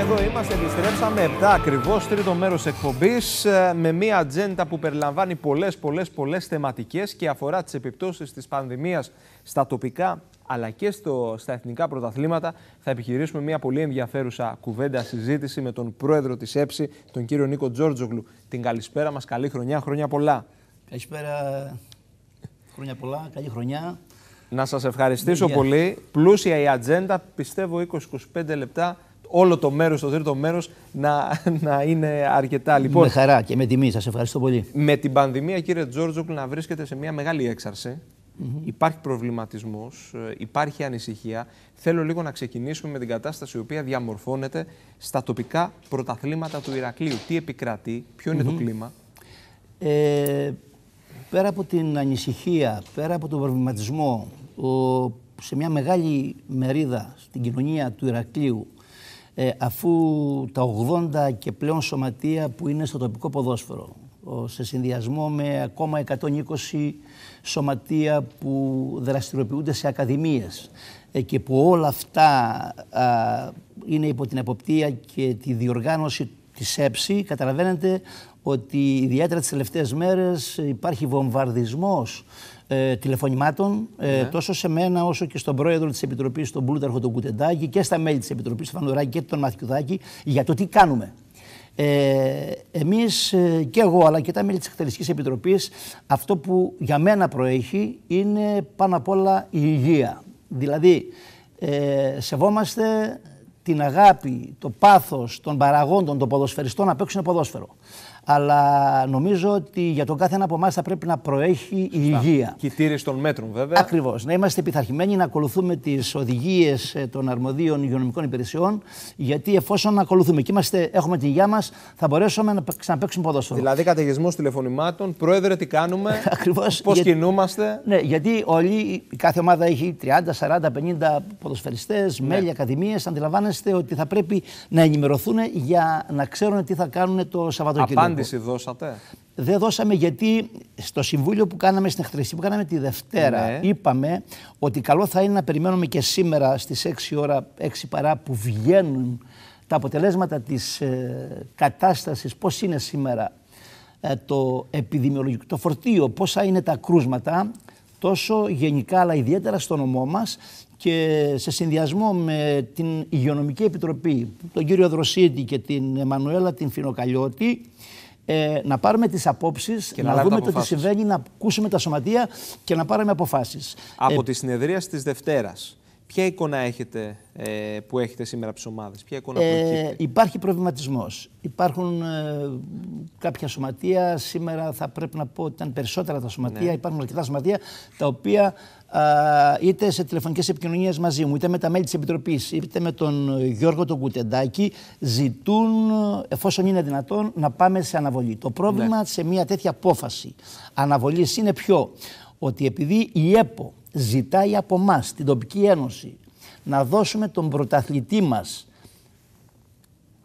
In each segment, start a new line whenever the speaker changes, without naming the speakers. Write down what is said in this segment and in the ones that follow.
εδώ είμαστε. Επιστρέψαμε 7 ακριβώς, τρίτο μέρος εκπομπής, ε, με μια ατζέντα που περιλαμβάνει πολλές, πολλές, πολλές θεματικές και αφορά τις επιπτώσεις της πανδημίας στα τοπικά αλλά και στο, στα εθνικά πρωταθλήματα. Θα επιχειρήσουμε μια πολύ ενδιαφέρουσα κουβέντα συζήτηση με τον πρόεδρο της ΕΨΗ, τον κύριο Νίκο Τζόρτζογλου. Την καλησπέρα μας, καλή χρονιά, χρόνια πολλά.
Καλησπέρα, χρόνια πολλά, καλή χρονιά.
Να σας ευχαριστήσω πολύ. Πλούσια η ατζέντα, πιστεύω 20-25 λεπτά όλο το μέρος, το τρίτο μέρος να, να είναι αρκετά.
Λοιπόν, με χαρά και με τιμή. Σας ευχαριστώ πολύ.
Με την πανδημία, κύριε Τζόρτζοκλ, να βρίσκεται σε μια μεγάλη έξαρση. Υπάρχει προβληματισμός, ε, υπάρχει ανησυχία. Θέλω λίγο να ξεκινήσουμε με την κατάσταση η οποία διαμορφώνεται στα τοπικά πρωταθλήματα του Ηρακλείου. Τι επικρατεί, ποιο είναι το κλίμα;
Ε, πέρα από την ανησυχία, πέρα από τον προβληματισμό, ο, σε μια μεγάλη μερίδα στην κοινωνία του Ηρακλείου ε, αφού τα 80 και πλέον σωματεία που είναι στο τοπικό ποδόσφαιρο σε συνδυασμό με ακόμα 120 σωματεία που δραστηριοποιούνται σε ακαδημίες ε, και που όλα αυτά είναι υπό την εποπτεία και τη διοργάνωση της ΕΨΗ καταλαβαίνετε ότι ιδιαίτερα τις τελευταίες μέρες υπάρχει βομβαρδισμός ε, τηλεφωνημάτων ε, ναι. τόσο σε μένα όσο και στον πρόεδρο της Επιτροπής, τον Πλούταρχο τον Κουτεντάκη και στα μέλη της Επιτροπής, τον Φανουράκη και τον Μαθιουδάκη για το τι κάνουμε. Ε, εμείς ε, και εγώ αλλά και τα μέλη της Εκτελεστικής Επιτροπής αυτό που για μένα προέχει είναι πάνω απ' όλα η υγεία. Δηλαδή ε, σεβόμαστε την αγάπη, το πάθος των παραγόντων, των ποδοσφαιριστών να παίξουν ποδόσφαιρο αλλά νομίζω ότι για τον κάθε ένα από εμάς θα πρέπει να προέχει η υγεία.
Και η τήρηση των μέτρων, βέβαια.
Ακριβώς. Να είμαστε πειθαρχημένοι, να ακολουθούμε τις οδηγίες ε, των αρμοδίων υγειονομικών υπηρεσιών, γιατί εφόσον ακολουθούμε και είμαστε, έχουμε τη υγεία μας, θα μπορέσουμε να ξαναπέξουμε ποδόσφαιρο.
Δηλαδή, καταιγισμός τηλεφωνημάτων, πρόεδρε, τι κάνουμε, πώς κινούμαστε;
Ναι, γιατί όλη, κάθε ομάδα έχει 30, 40, 50 ποδοσφαιριστές, ναι. μέλη, ακαδημίες. Αντιλαμβάνεστε ότι θα πρέπει να ενημερωθούν για να ξέρουν τι θα κάνουν το Σαββατοκύριακο
απάντηση δώσατε;
Δεν δώσαμε γιατί στο συμβούλιο που κάναμε στην εχθρική που κάναμε τη Δευτέρα ναι. είπαμε ότι καλό θα είναι να περιμένουμε και σήμερα στις 6 ώρα, 6 παρά που βγαίνουν τα αποτελέσματα της ε, κατάστασης, πώς είναι σήμερα ε, το επιδημιολογικό, το φορτίο, πόσα είναι τα κρούσματα, τόσο γενικά αλλά ιδιαίτερα στο νομό μας και σε συνδυασμό με την Υγειονομική Επιτροπή, τον κύριο Δροσίτη και την Εμμανουέλα την Φινοκαλιώτη, ε, να πάρουμε τις απόψεις, να, να δούμε το τι συμβαίνει, να ακούσουμε τα σωματεία και να πάρουμε αποφάσεις.
Από ε, τη συνεδρία της Δευτέρας, ποια εικόνα έχετε ε, που έχετε σήμερα από τις ομάδες, ποια εικόνα ε,
Υπάρχει προβληματισμός. Υπάρχουν ε, κάποια σωματεία, σήμερα θα πρέπει να πω ότι ήταν περισσότερα τα σωματεία, ναι. υπάρχουν αρκετά σωματεία τα οποία είτε σε τηλεφωνικές επικοινωνίες μαζί μου, είτε με τα μέλη της Επιτροπής, είτε με τον Γιώργο τον Κουτεντάκη, ζητούν, εφόσον είναι δυνατόν, να πάμε σε αναβολή. Το πρόβλημα ναι. σε μια τέτοια απόφαση αναβολής είναι ποιο, ότι επειδή η ΕΠΟ ζητάει από εμά, την τοπική ένωση, να δώσουμε τον πρωταθλητή μας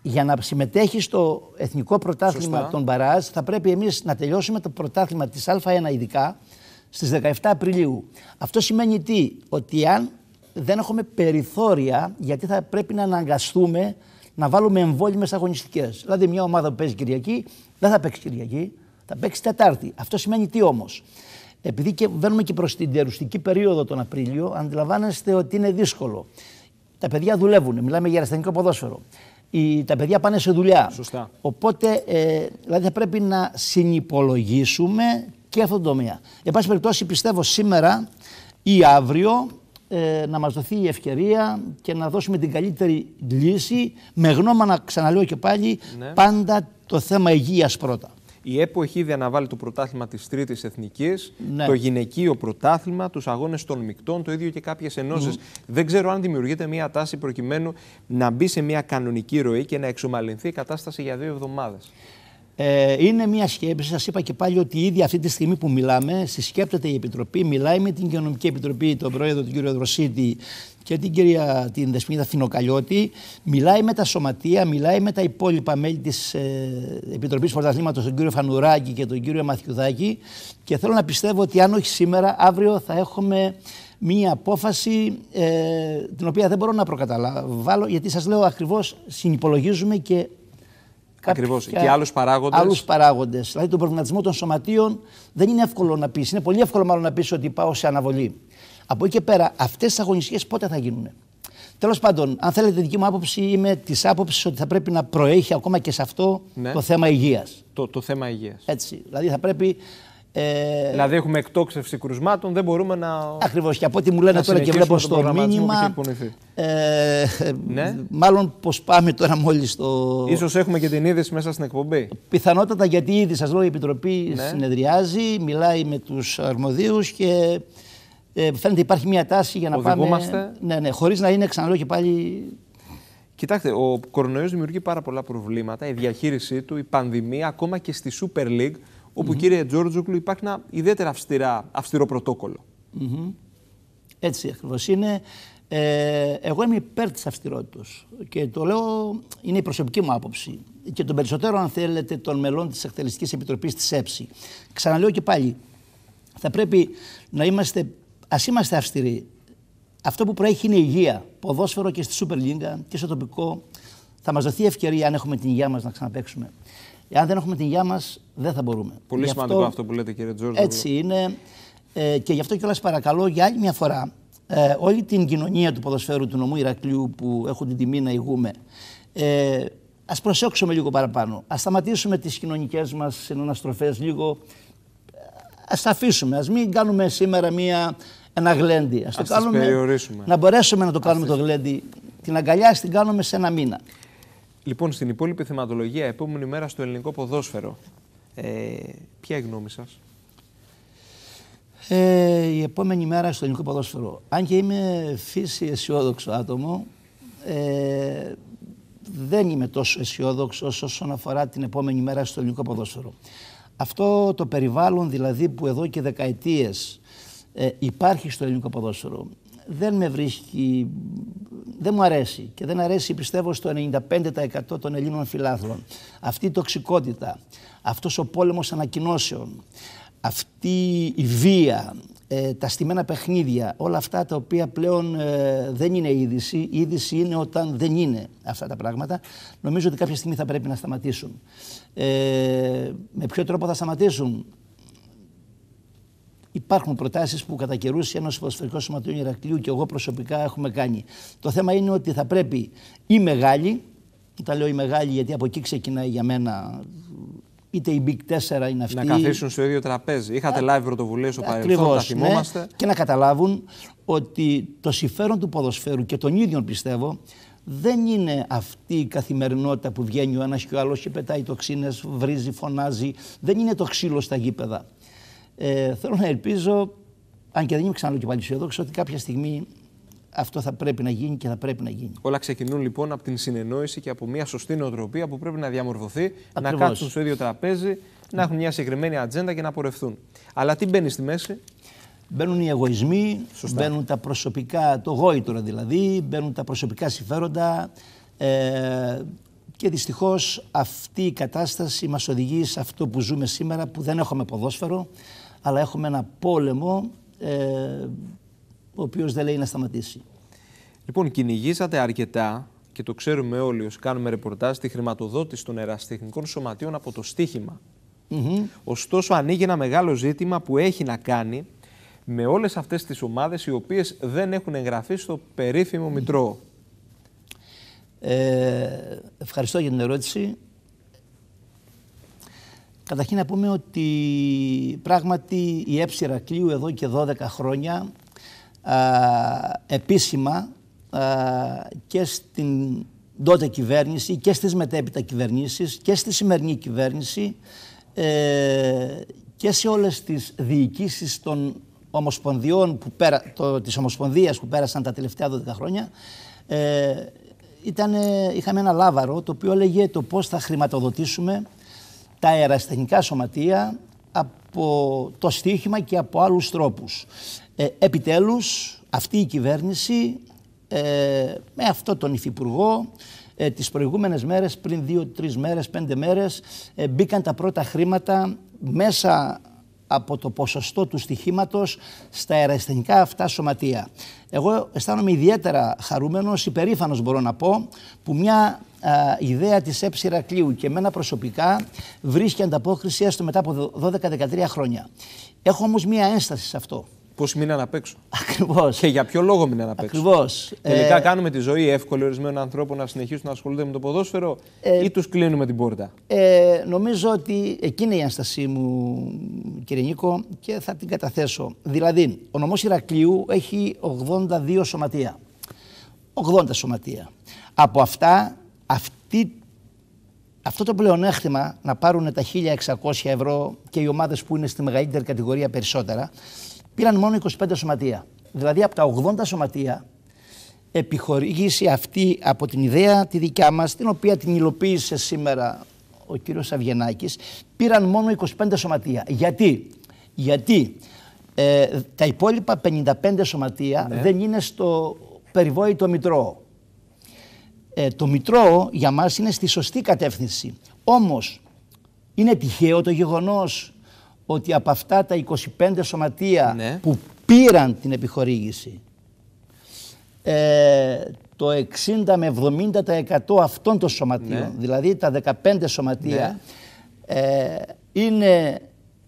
για να συμμετέχει στο εθνικό πρωτάθλημα Σωστά. των Μπαράζ, θα πρέπει εμείς να τελειώσουμε το πρωτάθλημα της Α1 ειδικά, στις 17 Απριλίου. Αυτό σημαίνει τι, ότι αν δεν έχουμε περιθώρια, γιατί θα πρέπει να αναγκαστούμε να βάλουμε εμβόλυμες αγωνιστικές. Δηλαδή μια ομάδα που παίζει Κυριακή δεν θα παίξει Κυριακή, θα παίξει Τετάρτη. Αυτό σημαίνει τι όμως; Επειδή και βαίνουμε και προς την τερουστική περίοδο τον Απρίλιο, αντιλαμβάνεστε ότι είναι δύσκολο. Τα παιδιά δουλεύουν, μιλάμε για αριστερικό ποδόσφαιρο. Οι, τα παιδιά πάνε σε δουλειά.
Σωστά.
Οπότε ε, δηλαδή θα πρέπει να συνυπολογίσουμε και αυτόν τον τομέα. Εν πάση περιπτώσει, πιστεύω σήμερα ή αύριο ε, να μας δοθεί η ευκαιρία και να δώσουμε την καλύτερη λύση με γνώμα να ξαναλέω και πάλι ναι. πάντα το θέμα υγείας πρώτα.
Η ΕΠΟ έχει ήδη αναβάλει το πρωτάθλημα της Τρίτης Εθνικής, ναι. το γυναικείο πρωτάθλημα, τους αγώνες των μεικτών, το ίδιο και κάποιες ενώσεις. Δεν ξέρω αν δημιουργείται μια τάση προκειμένου να μπει σε μια κανονική ροή και να εξομαλυνθεί η κατάσταση για δύο εβδομάδες.
Ε, είναι μια σκέψη, σας είπα και πάλι ότι ήδη αυτή τη στιγμή που μιλάμε, συσκέπτεται η Επιτροπή, μιλάει με την Κοινωνική Επιτροπή, τον πρόεδρο του κ. Δροσίτη και την κυρία την Δεσπίνδα Φινοκαλιώτη, μιλάει με τα σωματεία, μιλάει με τα υπόλοιπα μέλη της ε, Επιτροπής Πρωταθλήματος, τον κύριο Φανουράκη και τον κύριο Μαθιουδάκη. Και θέλω να πιστεύω ότι αν όχι σήμερα, αύριο θα έχουμε μία απόφαση ε, την οποία δεν μπορώ να προκαταλάβω γιατί σας λέω ακριβώς συνυπολογίζουμε και
Ακριβώς. Και άλλους παράγοντες.
Άλλους παράγοντες. Δηλαδή, τον προβληματισμό των σωματείων δεν είναι εύκολο να πεις. Είναι πολύ εύκολο μάλλον να πεις ότι πάω σε αναβολή. Από εκεί και πέρα, αυτές τις αγωνιστικές πότε θα γίνουν. Τέλος πάντων, αν θέλετε, δική μου άποψη είμαι της άποψης ότι θα πρέπει να προέχει ακόμα και σε αυτό ναι. το θέμα υγείας.
Το, το θέμα υγείας.
Έτσι. Δηλαδή, θα πρέπει
ε... Δηλαδή έχουμε εκτόξευση κρουσμάτων, δεν μπορούμε να.
Ακριβώς. Και από ό,τι μου λένε τώρα και βλέπω στο μήνυμα. Ε, ναι. Μάλλον πως πάμε τώρα μόλις στο.
σω έχουμε και την είδηση μέσα στην εκπομπή.
Πιθανότατα γιατί ήδη σας λέω η Επιτροπή ναι. συνεδριάζει, μιλάει με τους αρμοδίους και ε, φαίνεται υπάρχει μια τάση για να
Οδηγούμαστε.
πάμε. Ναι, ναι, χωρίς να είναι, ξαναλέω και πάλι.
Κοιτάξτε, ο κορονοϊός δημιουργεί πάρα πολλά προβλήματα. Η διαχείρισή του, η πανδημία, ακόμα και στη Super League όπου mm-hmm. κύριε Τζόρτζοκλου υπάρχει ένα ιδιαίτερα αυστηρά, αυστηρό πρωτόκολλο.
Mm-hmm. Έτσι ακριβώς είναι. Ε, εγώ είμαι υπέρ της αυστηρότητας και το λέω, είναι η προσωπική μου άποψη και των περισσότερων, αν θέλετε, των μελών της Εκτελεστικής Επιτροπής της ΕΨΗ. Ξαναλέω και πάλι, θα πρέπει να είμαστε, ας είμαστε αυστηροί. Αυτό που προέχει είναι η υγεία. Ποδόσφαιρο και στη Super League και στο τοπικό. Θα μας δοθεί ευκαιρία, αν έχουμε την υγεία μας, να ξαναπέξουμε. Εάν δεν έχουμε την υγεία μας, δεν θα μπορούμε.
Πολύ σημαντικό αυτό, που λέτε, κύριε Τζόρτζο.
Έτσι είναι. Ε, και γι' αυτό κιόλας παρακαλώ για άλλη μια φορά ε, όλη την κοινωνία του ποδοσφαίρου του νομού Ηρακλείου που έχουν την τιμή να ηγούμε. Ε, Α προσέξουμε λίγο παραπάνω. Α σταματήσουμε τις κοινωνικές μας συναναστροφές λίγο. Α τα αφήσουμε. Α μην κάνουμε σήμερα μία, ένα γλέντι.
Α το κάνουμε. Περιορίσουμε.
Να μπορέσουμε να το κάνουμε το γλέντι. Την αγκαλιά την κάνουμε σε ένα μήνα.
Λοιπόν, στην υπόλοιπη θεματολογία, επόμενη μέρα στο ελληνικό ποδόσφαιρο, ε, ποια είναι η γνώμη σας;
Ε, η επόμενη μέρα στο ελληνικό ποδόσφαιρο. Αν και είμαι φύση αισιόδοξο άτομο, ε, δεν είμαι τόσο αισιόδοξο όσον αφορά την επόμενη μέρα στο ελληνικό ποδόσφαιρο. Αυτό το περιβάλλον δηλαδή που εδώ και δεκαετίες ε, υπάρχει στο ελληνικό ποδόσφαιρο δεν με βρίσκει, δεν μου αρέσει και δεν αρέσει πιστεύω στο 95% των Ελλήνων φιλάθλων. Αυτή η τοξικότητα, αυτός ο πόλεμος ανακοινώσεων, αυτή η βία, ε, τα στημένα παιχνίδια, όλα αυτά τα οποία πλέον ε, δεν είναι είδηση. Η είδηση είναι όταν δεν είναι αυτά τα πράγματα. Νομίζω ότι κάποια στιγμή θα πρέπει να σταματήσουν. Ε, με ποιο τρόπο θα σταματήσουν; Υπάρχουν προτάσεις που κατά καιρούς η Ένωση Ποδοσφαιρικών Σωματείων Ηρακλείου και εγώ προσωπικά έχουμε κάνει. Το θέμα είναι ότι θα πρέπει οι μεγάλοι, τα λέω οι μεγάλοι γιατί από εκεί ξεκινάει για μένα είτε η Big 4 είναι αυτή.
Να καθίσουν στο ίδιο τραπέζι. Είχατε live πρωτοβουλίες στο παρελθόν, τα ναι. θυμόμαστε. Ναι,
και να καταλάβουν ότι το συμφέρον του ποδοσφαίρου και των ίδιων πιστεύω δεν είναι αυτή η καθημερινότητα που βγαίνει ο ένας και ο άλλος και πετάει τοξίνες, βρίζει, φωνάζει. Δεν είναι το ξύλο στα γήπεδα. Ε, θέλω να ελπίζω, αν και δεν είμαι ξαναλέω και πάλι αισιόδοξο, ότι κάποια στιγμή αυτό θα πρέπει να γίνει και θα πρέπει να γίνει.
Όλα ξεκινούν λοιπόν από την συνεννόηση και από μια σωστή νοοτροπία που πρέπει να διαμορφωθεί, να κάτσουν στο ίδιο τραπέζι, να έχουν μια συγκεκριμένη ατζέντα και να πορευθούν. Αλλά τι μπαίνει στη μέση;
Μπαίνουν οι εγωισμοί, Σωστά. μπαίνουν τα προσωπικά, το γόητρο δηλαδή, μπαίνουν τα προσωπικά συμφέροντα. Ε, και δυστυχώς αυτή η κατάσταση μας οδηγεί σε αυτό που ζούμε σήμερα που δεν έχουμε ποδόσφαιρο αλλά έχουμε ένα πόλεμο ε, ο οποίος δεν λέει να σταματήσει.
Λοιπόν, κυνηγήσατε αρκετά και το ξέρουμε όλοι όσοι κάνουμε ρεπορτάζ τη χρηματοδότηση των εραστεχνικών σωματείων από το στοίχημα. Mm Ωστόσο, ανοίγει ένα μεγάλο ζήτημα που έχει να κάνει με όλες αυτές τις ομάδες οι οποίες δεν έχουν εγγραφεί στο περίφημο Μητρό.
Ε, ευχαριστώ για την ερώτηση. Καταρχήν να πούμε ότι πράγματι η ΕΨ Ηρακλείου εδώ και 12 χρόνια α, επίσημα α, και στην τότε κυβέρνηση και στις μετέπειτα κυβερνήσεις και στη σημερινή κυβέρνηση ε, και σε όλες τις διοικήσεις των ομοσπονδιών που πέρα, το, της Ομοσπονδίας που πέρασαν τα τελευταία 12 χρόνια ε, ήταν, είχαμε ένα λάβαρο το οποίο έλεγε το πώς θα χρηματοδοτήσουμε τα αεραστεχνικά σωματεία από το στοίχημα και από άλλους τρόπους. Ε, επιτέλους, αυτή η κυβέρνηση ε, με αυτό τον υφυπουργό ε, τις προηγούμενες μέρες, πριν δύο-τρεις μέρες, πέντε μέρες, ε, μπήκαν τα πρώτα χρήματα μέσα από το ποσοστό του στοιχήματος στα αεραστενικά αυτά σωματεία. Εγώ αισθάνομαι ιδιαίτερα χαρούμενος, υπερήφανος μπορώ να πω, που μια ιδέα της ΕΠΣ Ηρακλείου και εμένα προσωπικά βρίσκει ανταπόκριση έστω μετά από 12-13 χρόνια. Έχω όμως μια ένσταση σε αυτό.
Πώς μείναν απ' έξω;
Ακριβώς.
Και για ποιο λόγο μείναν απ' έξω;
Ακριβώς.
Τελικά ε... κάνουμε τη ζωή εύκολη ορισμένων ανθρώπων να συνεχίσουν να ασχολούνται με το ποδόσφαιρο ε... ή τους κλείνουμε την πόρτα;
Ε, νομίζω ότι εκείνη η ένστασή μου, κύριε Νίκο, και θα την καταθέσω. Δηλαδή, ο νομός Ηρακλείου έχει 82 σωματεία. 80 σωματεία. Από αυτά, αυτή αυτό το πλεονέκτημα να πάρουν τα 1.600 ευρώ και οι ομάδες που είναι στη μεγαλύτερη κατηγορία περισσότερα, πήραν μόνο 25 σωματεία. Δηλαδή από τα 80 σωματεία επιχορήγηση αυτή από την ιδέα τη δικιά μας, την οποία την υλοποίησε σήμερα ο κύριος Αυγενάκης, πήραν μόνο 25 σωματεία. Γιατί, Γιατί ε, τα υπόλοιπα 55 σωματεία ναι. δεν είναι στο περιβόητο Μητρό. Ε, το Μητρό για μας είναι στη σωστή κατεύθυνση. Όμως είναι τυχαίο το γεγονός ότι από αυτά τα 25 σωματεία ναι. που πήραν την επιχορήγηση ε, το 60 με 70% αυτών των σωματείων, ναι. δηλαδή τα 15 σωματεία, ναι. ε, είναι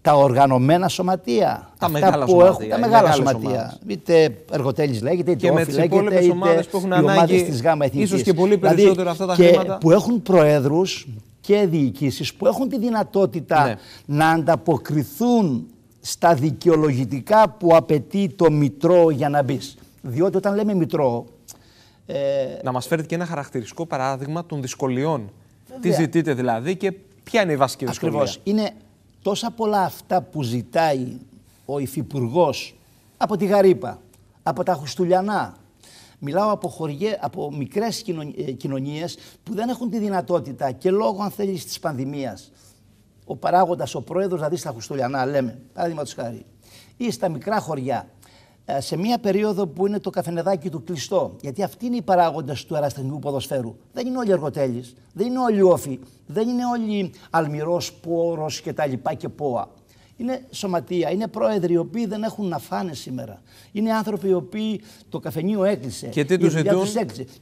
τα οργανωμένα σωματεία.
Τα μεγάλα που σωματεία. Έχουν,
τα μεγάλα σωματεία. Είτε εργοτέλης λέγεται, είτε όφη λέγεται, είτε ομάδες
που έχουν οι ομάδες της ΓΑΜΑ Εθνικής. Ίσως και πολύ δηλαδή, περισσότερο δηλαδή, αυτά τα
και
χρήματα.
Που έχουν προέδρους και διοικήσεις που έχουν τη δυνατότητα ναι. να ανταποκριθούν στα δικαιολογητικά που απαιτεί το Μητρό για να μπεις. Διότι όταν λέμε Μητρό.
Ε... Να μας φέρετε και ένα χαρακτηριστικό παράδειγμα των δυσκολιών. Τι ζητείτε δηλαδή και ποια είναι η βασική δυσκολία.
Ακριβώς. Είναι τόσα πολλά αυτά που ζητάει ο Υφυπουργός από τη Γαρύπα, από τα Χουστουλιανά, Μιλάω από, χωριέ, από μικρές ε, κοινωνίες που δεν έχουν τη δυνατότητα και λόγω αν θέλεις της πανδημίας ο παράγοντας, ο πρόεδρος δηλαδή στα Χουστολιανά λέμε, παράδειγμα χάρη, ή στα μικρά χωριά, ε, σε μια περίοδο που είναι το καφενεδάκι του κλειστό. Γιατί αυτοί είναι οι παράγοντες του αεραστεχνικού ποδοσφαίρου. Δεν είναι όλοι εργοτέλεις, δεν είναι όλοι όφοι, δεν είναι όλοι αλμυρός, πόρος κτλ. Και, και πόα είναι σωματεία, είναι πρόεδροι οι οποίοι δεν έχουν να φάνε σήμερα. Είναι άνθρωποι οι οποίοι το καφενείο έκλεισε.
Και τι τους ζητούν;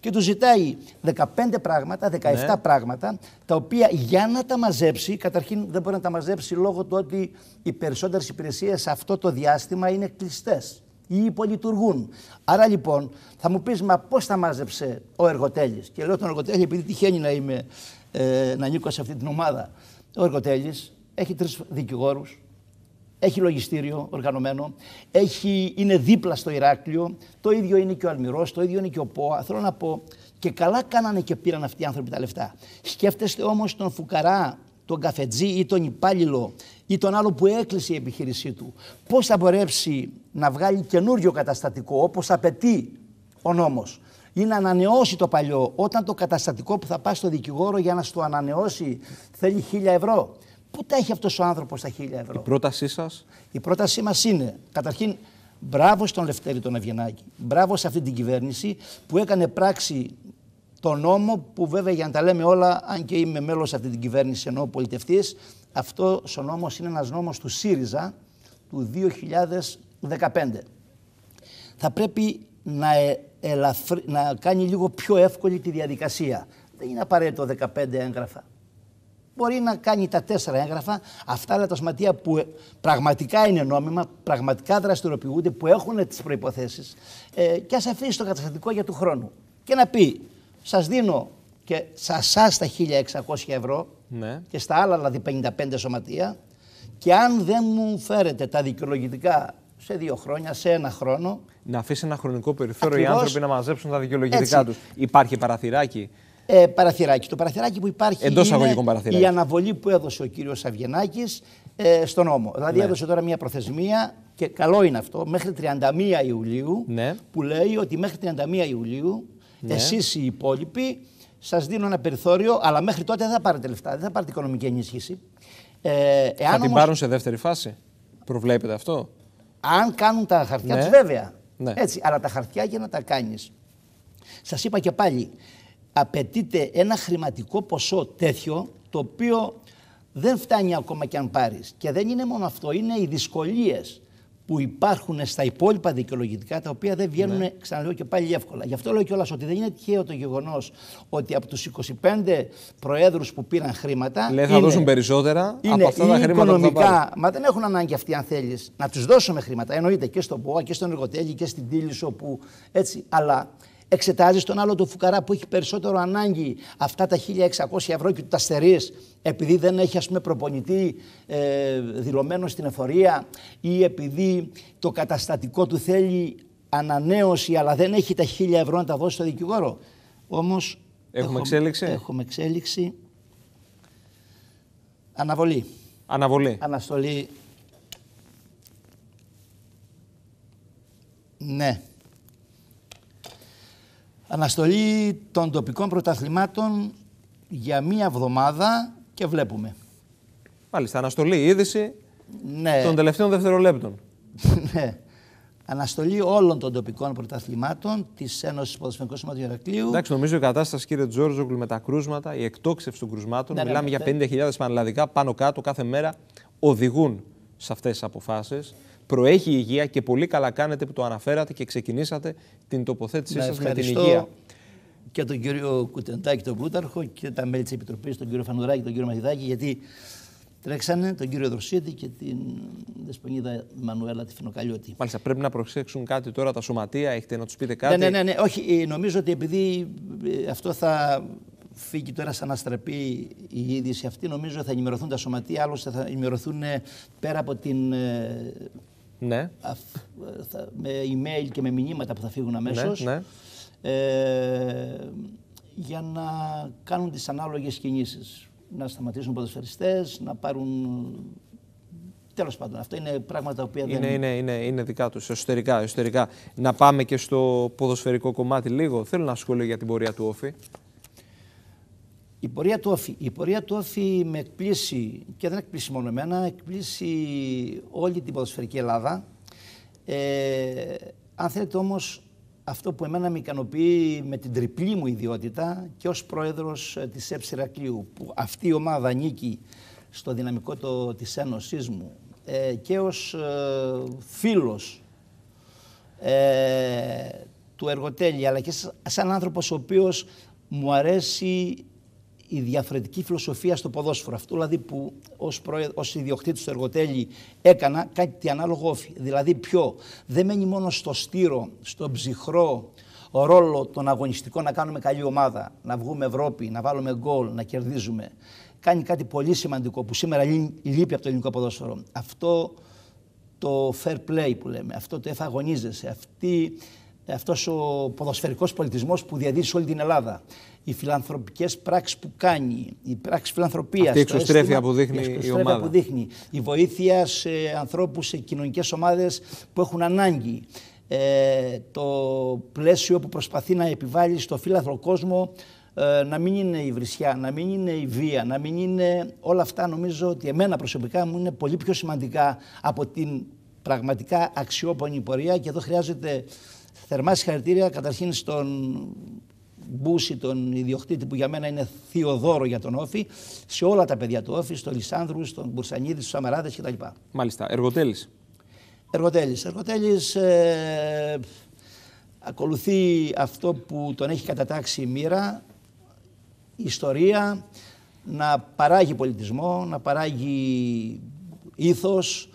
Και τους ζητάει 15 πράγματα, 17 ναι. πράγματα, τα οποία για να τα μαζέψει, καταρχήν δεν μπορεί να τα μαζέψει λόγω του ότι οι περισσότερες υπηρεσίες σε αυτό το διάστημα είναι κλειστές ή υπολειτουργούν. Άρα λοιπόν θα μου πεις, μα πώς τα μάζεψε ο Εργοτέλης; Και λέω τον Εργοτέλη, επειδή τυχαίνει να, είμαι, ε, να νίκω σε αυτή την ομάδα. Ο Εργοτέλης έχει τρεις δικηγόρους, έχει λογιστήριο οργανωμένο, έχει, είναι δίπλα στο Ηράκλειο, το ίδιο είναι και ο Αλμυρός, το ίδιο είναι και ο ΠΟΑ. Θέλω να πω, και καλά κάνανε και πήραν αυτοί οι άνθρωποι τα λεφτά. Σκέφτεστε όμως τον Φουκαρά, τον καφετζή ή τον υπάλληλο ή τον άλλο που έκλεισε η επιχείρησή του. Πώς θα μπορέσει να βγάλει καινούριο καταστατικό όπως απαιτεί ο νόμος ή να ανανεώσει το παλιό όταν το καταστατικό που θα πάει στο δικηγόρο για να στο ανανεώσει θέλει χίλια ευρώ; Πού τα έχει αυτός ο άνθρωπος τα χίλια ευρώ;
Η πρότασή σας;
Η πρότασή μας είναι, καταρχήν, μπράβο στον Λευτέρη τον Αυγενάκη. Μπράβο σε αυτή την κυβέρνηση που έκανε πράξη το νόμο που βέβαια για να τα λέμε όλα, αν και είμαι μέλος αυτή την κυβέρνηση ενώ πολιτευτής, αυτό ο νόμος είναι ένας νόμος του ΣΥΡΙΖΑ του 2015. Θα πρέπει να, ε, να κάνει λίγο πιο εύκολη τη διαδικασία. Δεν είναι απαραίτητο 15 έγγραφα μπορεί να κάνει τα τέσσερα έγγραφα. Αυτά είναι τα σωματεία που πραγματικά είναι νόμιμα, πραγματικά δραστηριοποιούνται, που έχουν τις προποθέσει ε, και ας αφήσει το καταστατικό για του χρόνου. Και να πει, σας δίνω και σε εσά τα 1600 ευρώ ναι. και στα άλλα δηλαδή 55 σωματεία και αν δεν μου φέρετε τα δικαιολογητικά σε δύο χρόνια, σε ένα χρόνο.
Να αφήσει ένα χρονικό περιθώριο οι άνθρωποι να μαζέψουν τα δικαιολογητικά τους. Υπάρχει παραθυράκι;
Ε, παραθυράκι. Το παραθυράκι που υπάρχει Εντός είναι η αναβολή που έδωσε ο κύριος Αυγενάκης ε, στον νόμο. Δηλαδή ναι. έδωσε τώρα μια προθεσμία και καλό είναι αυτό, μέχρι 31 Ιουλίου, ναι. που λέει ότι μέχρι 31 Ιουλίου ναι. εσείς οι υπόλοιποι σας δίνω ένα περιθώριο, αλλά μέχρι τότε δεν θα πάρετε λεφτά, δεν θα πάρετε οικονομική ενίσχυση.
Ε, θα την όμως... πάρουν σε δεύτερη φάση, προβλέπετε αυτό;
Αν κάνουν τα χαρτιά ναι. τους βέβαια. Ναι. Έτσι, αλλά τα χαρτιά για να τα κάνεις. Σας είπα και πάλι, απαιτείται ένα χρηματικό ποσό τέτοιο το οποίο δεν φτάνει ακόμα και αν πάρεις. Και δεν είναι μόνο αυτό, είναι οι δυσκολίες που υπάρχουν στα υπόλοιπα δικαιολογητικά, τα οποία δεν βγαίνουν, ναι. ξαναλέω και πάλι εύκολα. Γι' αυτό λέω κιόλας ότι δεν είναι τυχαίο το γεγονός ότι από τους 25 προέδρους που πήραν χρήματα.
Λέει θα δώσουν περισσότερα είναι από αυτά τα χρήματα
οικονομικά,
που θα
Μα δεν έχουν ανάγκη αυτοί, αν θέλεις, να τους δώσουμε χρήματα. Εννοείται και στον ΠΟΑ και στον Εργοτέλη και στην Τίλησο που έτσι. Αλλά εξετάζεις τον άλλο το φουκαρά που έχει περισσότερο ανάγκη αυτά τα 1600 ευρώ και του τα στερείς επειδή δεν έχει ας πούμε προπονητή ε, δηλωμένος στην εφορία ή επειδή το καταστατικό του θέλει ανανέωση αλλά δεν έχει τα 1000 ευρώ να τα δώσει στο δικηγόρο. Όμως
έχουμε, εξέλιξη;
Έχουμε εξέλιξη. Αναβολή.
Αναβολή.
Αναστολή. Ναι. Αναστολή των τοπικών πρωταθλημάτων για μία εβδομάδα και βλέπουμε.
Μάλιστα, αναστολή, είδηση
ναι.
των τελευταίων δευτερολέπτων.
ναι. Αναστολή όλων των τοπικών πρωταθλημάτων της Ένωσης Ποδοσφαιρικού Σωματείου Ηρακλείου.
Εντάξει, νομίζω η κατάσταση, κύριε Τζόρζογλου, με τα κρούσματα, η εκτόξευση των κρουσμάτων, ναι, ναι μιλάμε ναι, για 50.000 πανελλαδικά πάνω κάτω κάθε μέρα, οδηγούν σε αυτές τις αποφάσεις προέχει η υγεία και πολύ καλά κάνετε που το αναφέρατε και ξεκινήσατε την τοποθέτησή σας με την υγεία.
Και τον κύριο Κουτεντάκη, τον Πλούταρχο και τα μέλη της Επιτροπής, τον κύριο Φανουράκη, τον κύριο Μαθηδάκη, γιατί τρέξανε τον κύριο Δροσίτη και την Δεσπονίδα Μανουέλα τη Φινοκαλιώτη.
Μάλιστα, πρέπει να προσέξουν κάτι τώρα τα σωματεία, έχετε να τους πείτε κάτι.
Ναι, ναι, ναι, ναι. όχι, ε, νομίζω ότι επειδή ε, αυτό θα φύγει τώρα σαν να στραπεί η είδηση αυτή, νομίζω θα ενημερωθούν τα σωματεία, άλλωστε θα ενημερωθούν ε, πέρα από την
ναι.
με email και με μηνύματα που θα φύγουν αμέσως.
Ναι, ναι.
Ε, για να κάνουν τις ανάλογες κινήσεις. Να σταματήσουν ποδοσφαιριστές, να πάρουν... Τέλος πάντων, αυτά είναι πράγματα που
είναι, δεν... Είναι, είναι, είναι δικά τους, εσωτερικά, εσωτερικά. Να πάμε και στο ποδοσφαιρικό κομμάτι λίγο. Θέλω να σχολείο για την πορεία του Όφη.
Η πορεία του Όφη, η πορεία του Όφη με εκπλήσει και δεν εκπλήσει μόνο εμένα, εκπλήσει όλη την ποδοσφαιρική Ελλάδα. Ε, αν θέλετε όμως αυτό που εμένα με ικανοποιεί με την τριπλή μου ιδιότητα και ως πρόεδρος ε, της ΕΠΣ που αυτή η ομάδα ανήκει στο δυναμικό το, της Ένωσής μου ε, και ως ε, φίλος ε, του εργοτέλη αλλά και σαν άνθρωπος ο οποίος μου αρέσει η διαφορετική φιλοσοφία στο ποδόσφαιρο. Αυτό δηλαδή που ως, προε... ως ιδιοκτήτης του εργοτέλη έκανα κάτι ανάλογο όφη. Δηλαδή ποιο, δεν μένει μόνο στο στήρο, στο ψυχρό ρόλο των αγωνιστικών να κάνουμε καλή ομάδα, να βγούμε Ευρώπη, να βάλουμε γκολ, να κερδίζουμε. Κάνει κάτι πολύ σημαντικό που σήμερα λείπει από το ελληνικό ποδόσφαιρο. Αυτό το fair play που λέμε, αυτό το εφαγωνίζεσαι, αυτή, αυτός ο ποδοσφαιρικός πολιτισμός που διαδίδει σε όλη την Ελλάδα οι φιλανθρωπικές πράξεις που κάνει, η πράξη φιλανθρωπίας.
Αυτή η εξωστρέφεια που δείχνει η, ομάδα.
Που δείχνει, η βοήθεια σε ανθρώπους, σε κοινωνικές ομάδες που έχουν ανάγκη. Ε, το πλαίσιο που προσπαθεί να επιβάλλει στο φίλαθρο κόσμο ε, να μην είναι η βρισιά, να μην είναι η βία, να μην είναι όλα αυτά νομίζω ότι εμένα προσωπικά μου είναι πολύ πιο σημαντικά από την πραγματικά αξιόπονη πορεία και εδώ χρειάζεται θερμά συγχαρητήρια καταρχήν στον Μπούση, τον ιδιοκτήτη που για μένα είναι θειοδόρο για τον Όφη, σε όλα τα παιδιά του Όφη, στον Λισάνδρου, στον Μπουρσανίδη, στους Αμαράδε κτλ.
Μάλιστα. Εργοτέλης.
Εργοτέλης. Εργοτέλης ε, ακολουθεί αυτό που τον έχει κατατάξει η μοίρα, η ιστορία, να παράγει πολιτισμό, να παράγει ήθος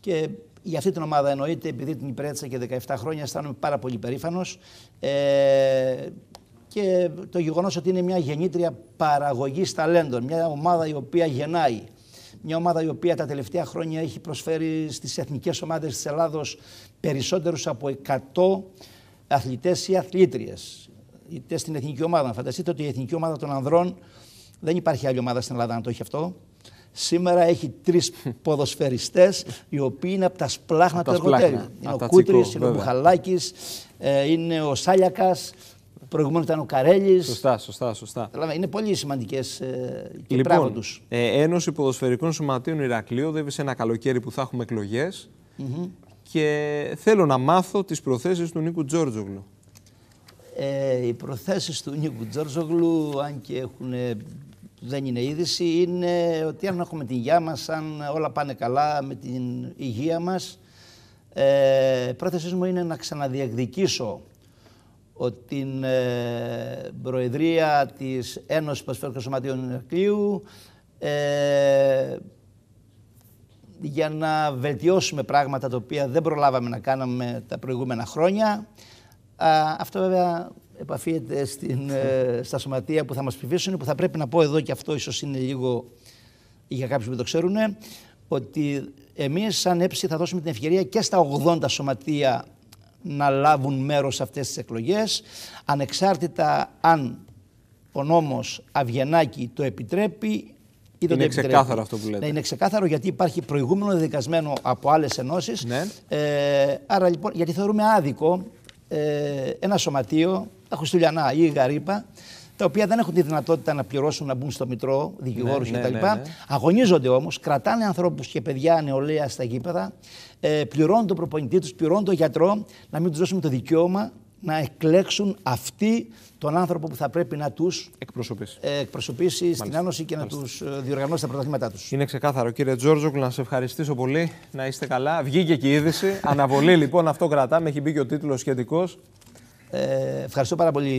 και για αυτή την ομάδα εννοείται, επειδή την υπηρέτησα και 17 χρόνια, αισθάνομαι πάρα πολύ περήφανος. Ε, και το γεγονός ότι είναι μια γεννήτρια παραγωγής ταλέντων, μια ομάδα η οποία γεννάει, μια ομάδα η οποία τα τελευταία χρόνια έχει προσφέρει στις εθνικές ομάδες της Ελλάδος περισσότερους από 100 αθλητές ή αθλήτριες, είτε στην εθνική ομάδα. Φανταστείτε ότι η εθνική ομάδα των ανδρών δεν υπάρχει άλλη ομάδα στην Ελλάδα να το έχει αυτό. Σήμερα έχει τρεις ποδοσφαιριστές οι οποίοι είναι από τα σπλάχνα του εργοτέλου. Είναι ο Κούτρης, είναι ο Μπουχαλάκης, ε, είναι ο Σάλιακας, Προηγουμένως ήταν ο Καρέλης.
Σωστά, σωστά, σωστά.
Δηλαδή είναι πολύ σημαντικές ε, και
λοιπόν,
του.
Ε, Ένωση Ποδοσφαιρικών Σωματείων Ηρακλείου δεύει σε ένα καλοκαίρι που θα έχουμε εκλογές. Και θέλω να μάθω τις προθέσεις του Νίκου Τζόρτζογλου.
Ε, οι προθέσεις του Νίκου Τζόρτζογλου, αν και έχουν δεν είναι είδηση, είναι ότι αν έχουμε την υγεία μας, αν όλα πάνε καλά με την υγεία μας, ε, πρόθεσής μου είναι να ξαναδιεκδικήσω ότι την ε, Προεδρία της Ένωσης Πασφαίρου Σωματείων Ηρακλείου ε, για να βελτιώσουμε πράγματα τα οποία δεν προλάβαμε να κάνουμε τα προηγούμενα χρόνια. αυτό βέβαια επαφίεται στην, ε, στα σωματεία που θα μας ψηφίσουν, που θα πρέπει να πω εδώ και αυτό ίσως είναι λίγο για κάποιους που δεν το ξέρουν, ότι εμείς σαν έψη θα δώσουμε την ευκαιρία και στα 80 σωματεία να λάβουν μέρος σε αυτές τις εκλογές, ανεξάρτητα αν ο νόμος Αυγενάκη το επιτρέπει
ή είναι ξεκάθαρο αυτό που λέτε.
Ναι, είναι ξεκάθαρο γιατί υπάρχει προηγούμενο δικασμένο από άλλες ενώσεις.
Ναι.
Ε, άρα λοιπόν, γιατί θεωρούμε άδικο ε, ένα σωματείο, τα Χριστουλιανά ή η Γαρύπα, τα οποία δεν έχουν τη δυνατότητα να πληρώσουν να μπουν στο Μητρώο, δικηγόρους ναι, κτλ. Ναι, ναι, ναι. Αγωνίζονται όμως, κρατάνε ανθρώπους και παιδιά νεολαία στα γήπεδα, ε, πληρώνουν τον προπονητή τους, πληρώνουν τον γιατρό, να μην τους δώσουμε το δικαίωμα να εκλέξουν αυτοί τον άνθρωπο που θα πρέπει να τους
εκπροσωπήσει,
ε, εκπροσωπήσει στην Ένωση και να τους ε, διοργανώσει τα πρωταθλήματά τους.
Είναι ξεκάθαρο. Κύριε Τζώρτζογλου, να σας ευχαριστήσω πολύ. Να είστε καλά. Βγήκε και η είδηση. Αναβολή λοιπόν, αυτό κρατάμε. Έχει μπει και ο τίτλος σχετικός.
Ε, ευχαριστώ πάρα πολύ.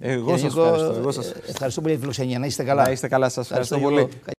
Εγώ σας ευχαριστώ. Εγώ σας...
Ευχαριστώ πολύ για τη φιλοξενία. Να είστε καλά.
Να είστε καλά. Σας ευχαριστώ, ευχαριστώ πολύ.